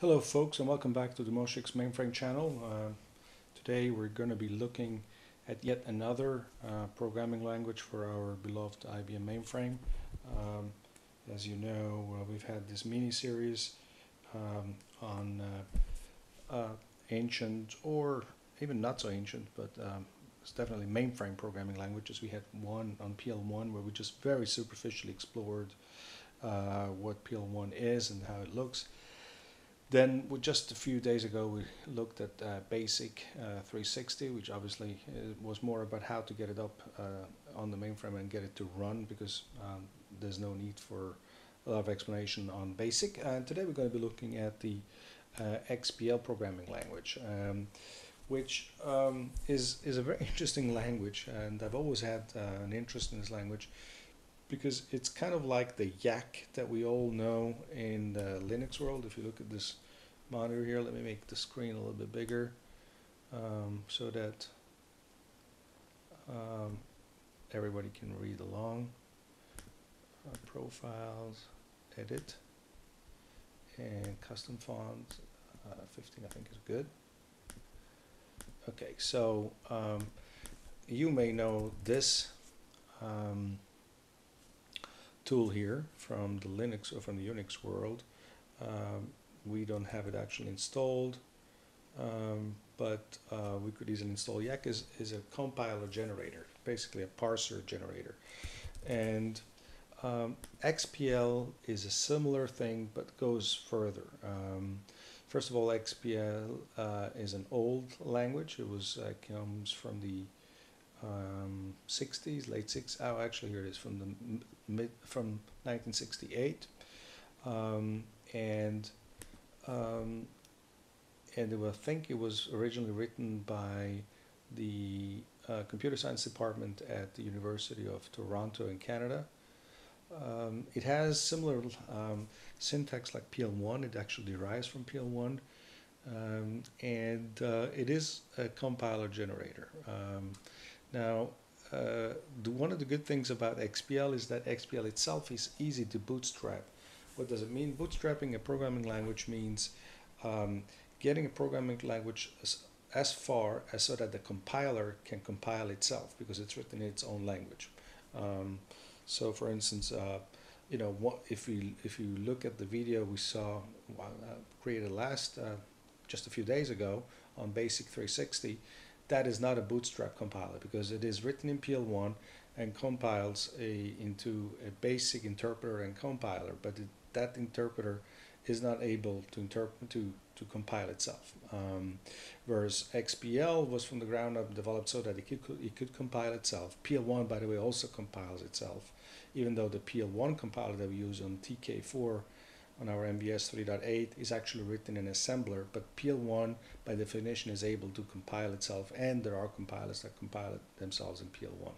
Hello folks and welcome back to the Moshix mainframe channel. Uh, today we're going to be looking at yet another uh, programming language for our beloved IBM mainframe. Um, as you know uh, we've had this mini series um, on uh, uh, ancient or even not so ancient but um, it's definitely mainframe programming languages. We had one on PL1 where we just very superficially explored uh, what PL1 is and how it looks. Then just a few days ago we looked at uh, Basic uh, 360 which obviously uh, was more about how to get it up uh, on the mainframe and get it to run because um, there's no need for a lot of explanation on Basic. And today we're going to be looking at the uh, XPL programming language. Um, which um, is is a very interesting language, and I've always had uh, an interest in this language because it's kind of like the Yacc that we all know in the Linux world. If you look at this monitor here, let me make the screen a little bit bigger um, so that um, everybody can read along. Uh, profiles, edit, and custom font. Uh, 15 I think is good. Okay, so um, you may know this um, tool here from the Linux or from the Unix world. Um, we don't have it actually installed, um, but uh, we could easily install. Yacc is, is a compiler generator, basically a parser generator. And um, XPL is a similar thing, but goes further. Um, first of all, XPL uh, is an old language. It was uh, comes from the um, 60s, late 60s. Oh, actually, here it is from the mid from 1968, um, and um, and I think it was originally written by the uh, computer science department at the University of Toronto in Canada. Um, it has similar um, syntax like PL1. It actually derives from PL1. Um, and uh, it is a compiler generator. Now, uh, the, one of the good things about XPL is that XPL itself is easy to bootstrap. What does it mean? Bootstrapping a programming language means um, getting a programming language as, as, far as so that the compiler can compile itself because it's written in its own language. Um, so, for instance, uh, you know, what, if you if you look at the video we saw uh, created last uh, just a few days ago on Basic 360, that is not a bootstrap compiler because it is written in PL1 and compiles a, into a basic interpreter and compiler, but it, that interpreter is not able to interpret to to compile itself. Um, whereas XPL was from the ground up developed so that it could it could compile itself. PL1, by the way, also compiles itself, even though the PL1 compiler that we use on TK4 on our MVS 3.8 is actually written in assembler, but PL1 by definition is able to compile itself, and there are compilers that compile it themselves in PL1.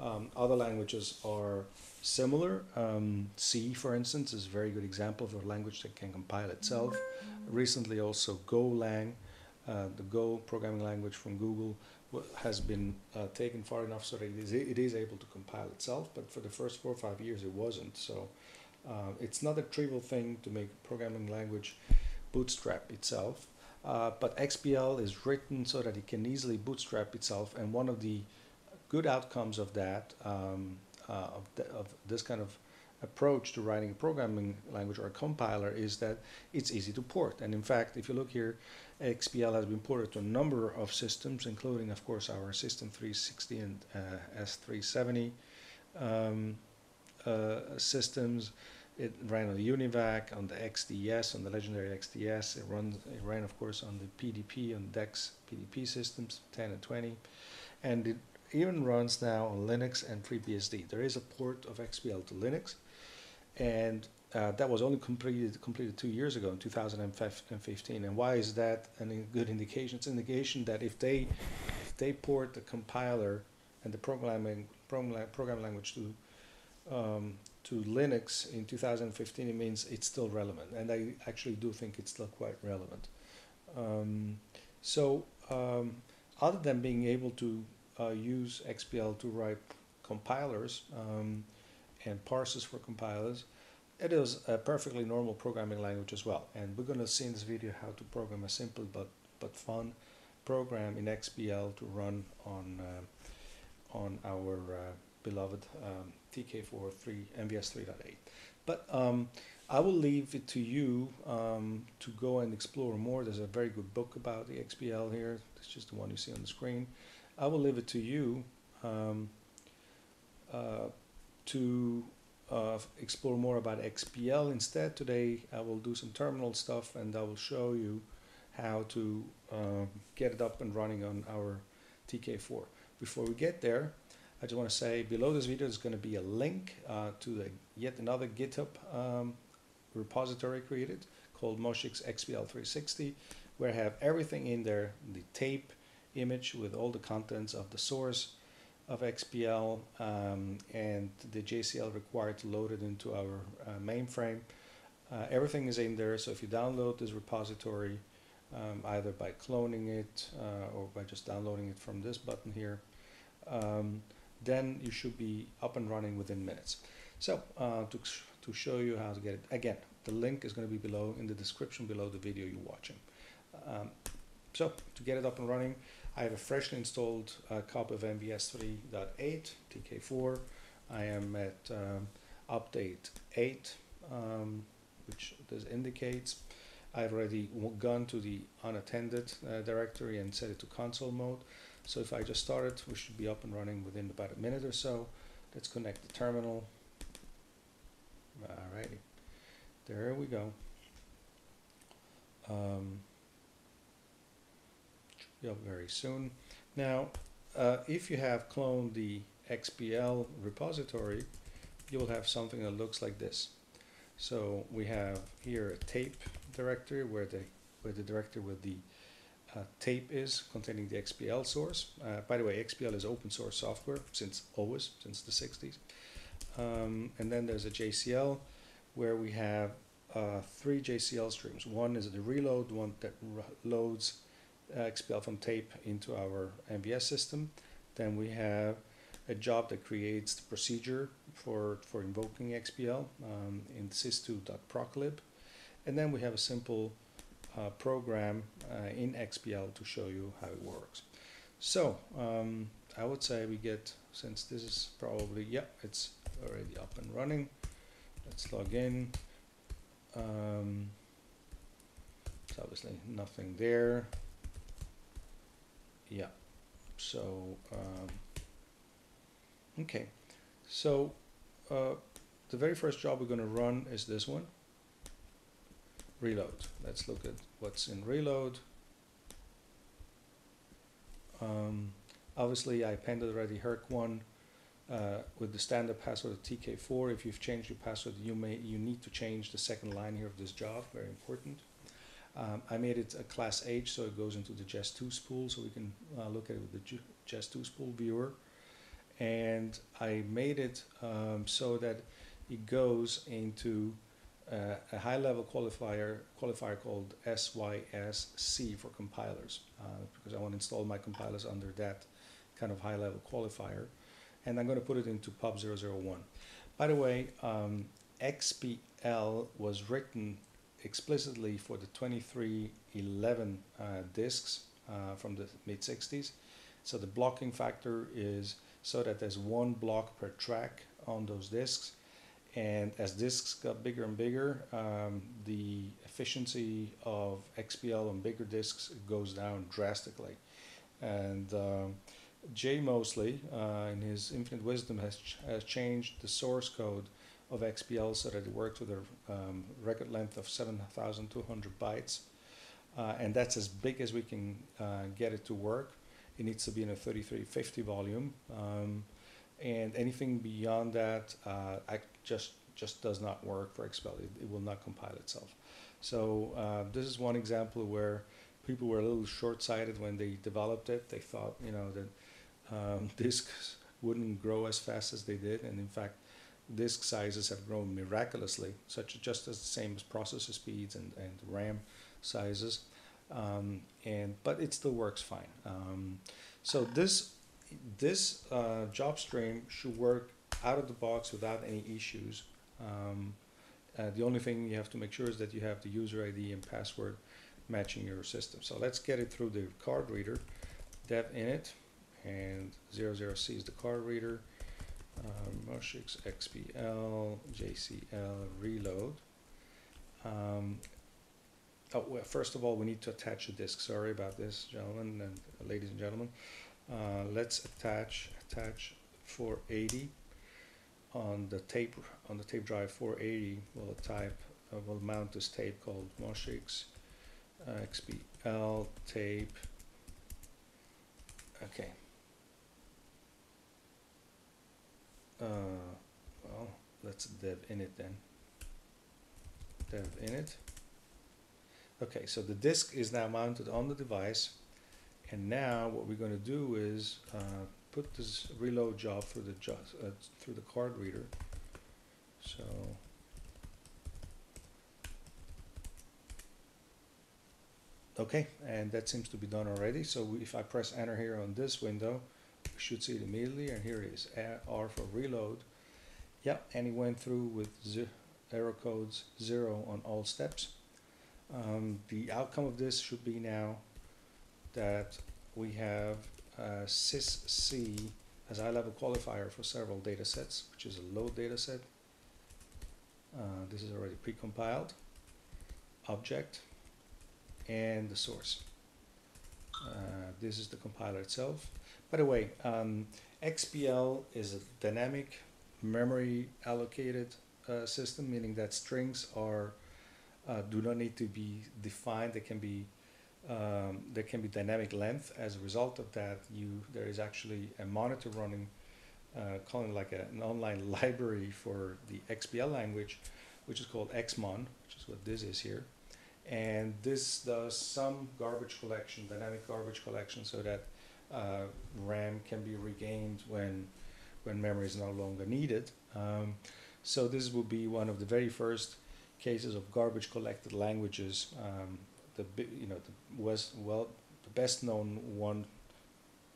Um, other languages are similar. Um, C, for instance, is a very good example of a language that can compile itself. Recently, also Golang, uh, the Go programming language from Google, has been uh, taken far enough so that it is, it is able to compile itself, but for the first four or five years it wasn't. So uh, it's not a trivial thing to make programming language bootstrap itself. Uh, but XPL is written so that it can easily bootstrap itself, and one of the good outcomes of that, um, uh, of, of, this kind of approach to writing a programming language or a compiler is that it's easy to port. And in fact, if you look here, XPL has been ported to a number of systems, including, of course, our System 360 and uh, S370 um, uh, systems. It ran on the UNIVAC, on the XDS, on the legendary XDS. It runs. It ran, of course, on the PDP, on DEC's PDP systems, 10 and 20, and it even runs now on Linux and FreeBSD. There is a port of XPL to Linux, and uh, that was only completed completed two years ago in 2015. And why is that a good indication? It's an indication that if they if they port the compiler and the programming program, program language to um, to Linux in 2015, it means it's still relevant, and I actually do think it's still quite relevant. Um, so, um, other than being able to uh, use XPL to write compilers um, and parsers for compilers, it is a perfectly normal programming language as well. And we're going to see in this video how to program a simple but, but fun program in XPL to run on, uh, on our uh, beloved um, TK4 3, MVS 3.8. But um, I will leave it to you um, to go and explore more. There's a very good book about the XPL here. It's just the one you see on the screen. I will leave it to you um, uh, to uh, explore more about XPL. Instead, today I will do some terminal stuff and I will show you how to uh, get it up and running on our TK4. Before we get there, I just want to say below this video is going to be a link uh, to the yet another GitHub um, repository created called Moshix XPL 360 where I have everything in there, the tape image with all the contents of the source of XPL um, and the JCL required to load it into our uh, mainframe. Uh, everything is in there, so if you download this repository, um, either by cloning it uh, or by just downloading it from this button here, um, then you should be up and running within minutes. So uh, to, to show you how to get it, again, the link is going to be below in the description below the video you're watching. Um, so to get it up and running, I have a freshly installed uh, copy of MVS 3.8, TK4. I am at um, update 8, um, which this indicates. I've already gone to the unattended uh, directory and set it to console mode. So if I just start it, we should be up and running within about a minute or so. Let's connect the terminal. Alrighty, there we go. Um, be up very soon. Now, uh, if you have cloned the XPL repository, you will have something that looks like this. So we have here a tape directory where the where the directory with the tape is containing the XPL source. Uh, by the way, XPL is open source software since always, since the 60s. Um, and then there's a JCL where we have uh, three JCL streams. One is the reload, one that loads uh, XPL from tape into our MVS system. Then we have a job that creates the procedure for, for invoking XPL um, in sys2.proclib. And then we have a simple uh, program uh, in XPL to show you how it works. So um, I would say we get, since this is probably, yeah, it's already up and running. Let's log in. Um, it's obviously nothing there. Yeah. So, um, okay. So, uh, the very first job we're going to run is this one. Reload. Let's look at what's in reload. Um, obviously, I appended already Herc1 uh, with the standard password of TK4. If you've changed your password, you may you need to change the second line here of this job. Very important. Um, I made it a class H, so it goes into the JES2 spool, so we can uh, look at it with the JES2 spool viewer. And I made it um, so that it goes into uh, a high-level qualifier qualifier called SYSC for compilers, uh, because I want to install my compilers under that kind of high-level qualifier. And I'm going to put it into pub001. By the way, um, XPL was written explicitly for the 2311 uh, discs uh, from the mid 60s. So the blocking factor is so that there's one block per track on those discs. And as discs got bigger and bigger, um, the efficiency of XPL on bigger discs goes down drastically. And um, Jay Moseley, uh, in his infinite wisdom, has, ch has changed the source code of XPL so that it works with a um, record length of 7,200 bytes. Uh, and that's as big as we can uh, get it to work. It needs to be in a 3350 volume. Um, and anything beyond that uh, just just does not work for XPL. It, it will not compile itself. So uh, this is one example where people were a little short-sighted when they developed it. They thought, you know, that um, disks wouldn't grow as fast as they did, and in fact, disk sizes have grown miraculously, such just as the same as processor speeds and, and RAM sizes. Um, and but it still works fine. Um, so this this uh, job stream should work out of the box without any issues. Um, Uh, the only thing you have to make sure is that you have the user ID and password matching your system. So let's get it through the card reader, dev init, and 00C is the card reader, um, Moshix XPL, JCL, reload. Um, oh, well, first of all, we need to attach a disk. Sorry about this, gentlemen and ladies and gentlemen. Uh, let's attach attach 480 on the tape on the tape drive 480. We'll type uh, we'll mount this tape called Moshix uh, XPL tape. Okay. Uh, well, let's dev init then. Dev init. Okay, so the disk is now mounted on the device, and now what we're going to do is uh, put this reload job through the jo uh, through the card reader. So okay, and that seems to be done already. So if I press enter here on this window, we should see it immediately, and here it is, R for reload. Yep, and he went through with error codes zero on all steps. Um, the outcome of this should be now that we have uh, sysc as high-level qualifier for several data sets, which is a load data set. Uh, this is already pre-compiled. Object and the source. Uh, this is the compiler itself. By the way, um, XPL is a dynamic memory allocated uh, system, meaning that strings are uh, do not need to be defined. They can be um, there can be dynamic length. As a result of that, you there is actually a monitor running, uh, calling like a, an online library for the XPL language, which is called XMON, which is what this is here. And this does some garbage collection, dynamic garbage collection, so that uh, RAM can be regained when when memory is no longer needed. Um, so this will be one of the very first cases of garbage collected languages. Um, the you know the was well the best known one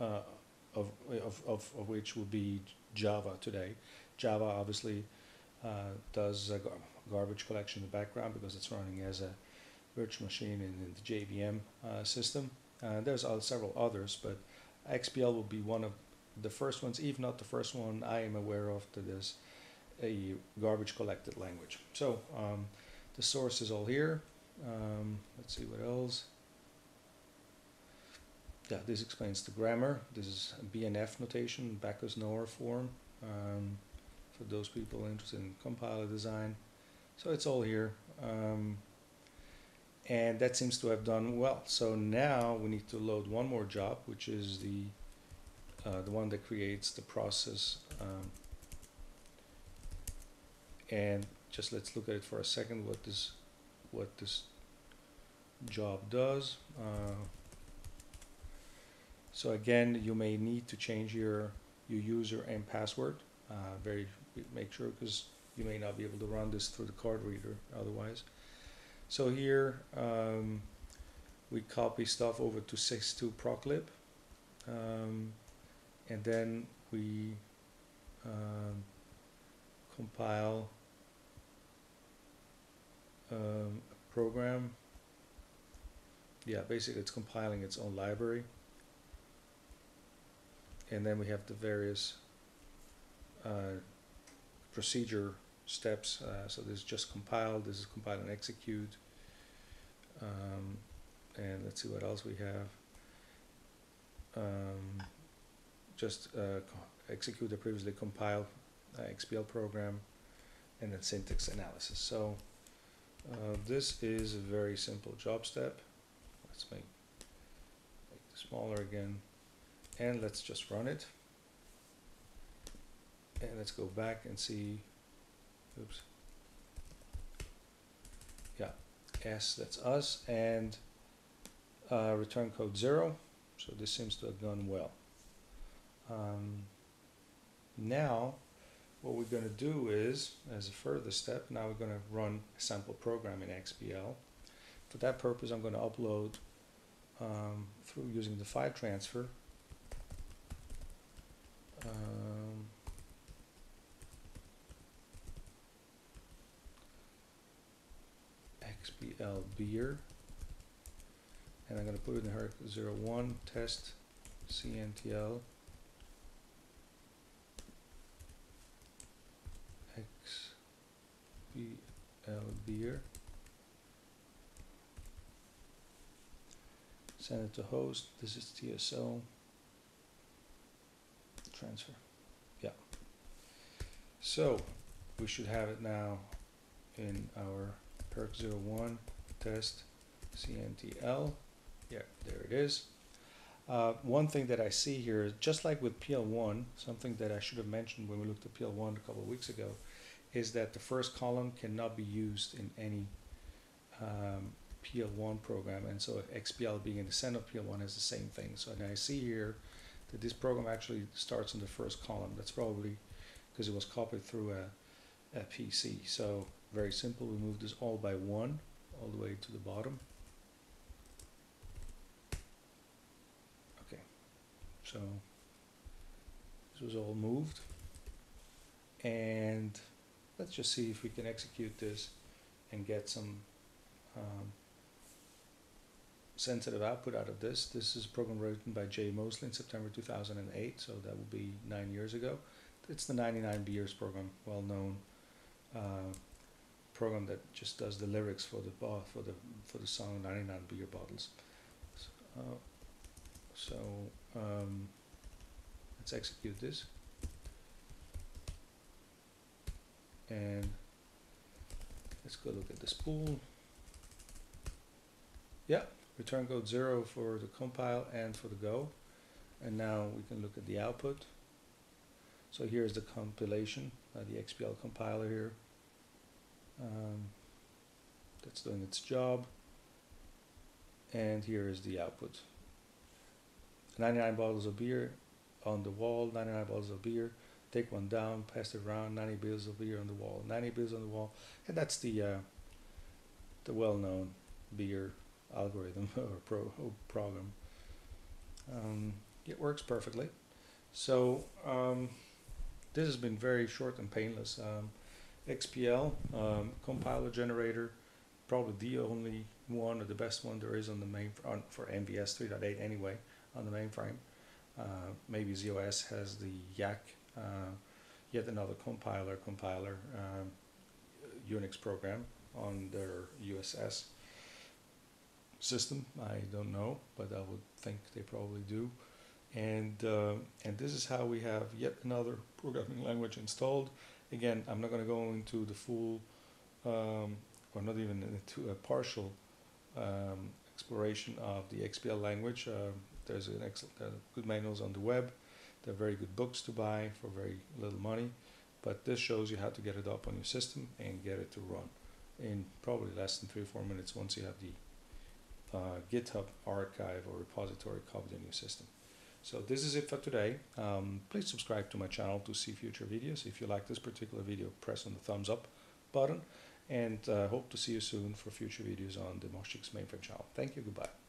uh, of, of, of, of which would be Java today. Java obviously uh, does gar garbage collection in the background because it's running as a virtual machine in, in the JVM uh, system. Uh, there's several others, but XPL will be one of the first ones, if not the first one I am aware of that is a garbage collected language. So um, the source is all here. Um, let's see what else. Yeah, this explains the grammar. This is BNF notation, Backus-Naur form, um, for those people interested in compiler design. So it's all here. Um, and that seems to have done well. So now we need to load one more job, which is the uh, the one that creates the process. Um, and just let's look at it for a second. What this what this job does. Uh, so again, you may need to change your your user and password. Uh, very make sure because you may not be able to run this through the card reader otherwise. So here um, we copy stuff over to 62 proclib um, and then we um, compile um, a program yeah basically it's compiling its own library. And then we have the various uh, procedure steps uh, so this is just compile this is compile and execute. Um, and let's see what else we have. Um, just uh, execute the previously compiled uh, XPL program and then syntax analysis. So uh, this is a very simple job step let's make, make smaller again. And let's just run it. And let's go back and see oops. Yeah s that's us and uh, return code zero. So this seems to have gone well. Um, now what we're going to do is as a further step now we're going to run a sample program in XPL for that purpose I'm going to upload um, through using the file transfer um, XPL beer. And I'm going to put it in her 01 test CNTL XPL beer. Send it to host. This is TSO. Transfer. Yeah. So we should have it now in our HERC01 test CNTL. Yeah, there it is. Uh, one thing that I see here, just like with PL1, something that I should have mentioned when we looked at PL1 a couple of weeks ago, is that the first column cannot be used in any um, PL1 program, and so XPL being in the center of PL1 is the same thing. So now I see here that this program actually starts in the first column. That's probably because it was copied through a, a PC. So very simple, we move this all by one, all the way to the bottom. Okay, so this was all moved. And let's just see if we can execute this and get some um, sensitive output out of this. This is a program written by Jay Moseley in September 2008, so that will be nine years ago. It's the 99 Beers program, well known uh, program that just does the lyrics for the for the for the song 99 Beer Bottles. So, uh, so um, let's execute this. And let's go look at the spool. Yeah, return code 0 for the compile and for the go. And now we can look at the output. So here's the compilation, uh, the XPL compiler here. Um, that's doing its job. And here is the output. 99 bottles of beer on the wall, 99 bottles of beer. Take one down, pass it around, 90 bills of beer on the wall, 90 bills on the wall. And that's the, uh, the well-known beer algorithm or pro program. Um, it works perfectly. So um, this has been very short and painless. Um, XPL um, compiler generator, probably the only one or the best one there is on the main on, for MVS 3.8 anyway on the mainframe. Uh, maybe z/OS has the Yacc, uh, yet another compiler compiler um, Unix program on their USS system. I don't know, but I would think they probably do. And uh, and this is how we have yet another programming language installed. Again, I'm not going to go into the full, um, or not even into a partial um, exploration of the XPL language. Uh, there's an excellent, uh, good manuals on the web. There are very good books to buy for very little money. But this shows you how to get it up on your system and get it to run in probably less than three or four minutes once you have the uh, GitHub archive or repository copied in your system. So this is it for today. Um, please subscribe to my channel to see future videos. If you like this particular video, press on the thumbs up button and uh, hope to see you soon for future videos on the Moshix mainframe channel. Thank you, goodbye.